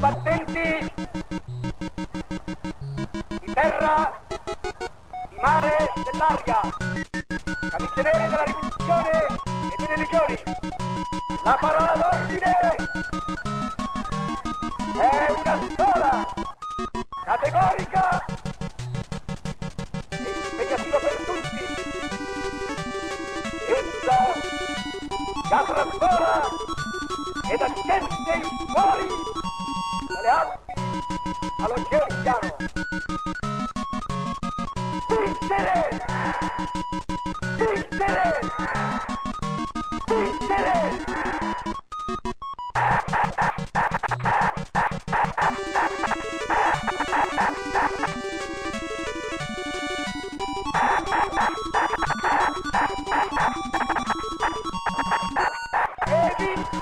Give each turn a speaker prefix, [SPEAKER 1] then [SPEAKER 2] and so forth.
[SPEAKER 1] combattenti di terra, di mare, dell'aria, camicie nere della rivoluzione e delle legioni. La parola d'ordine è una sola, categorica e impegnativa per tutti. Essa la trasforma ed accende i cuori a los georgianos. ¡Tísteres! ¡Tísteres! ¡Tísteres! ¡Edith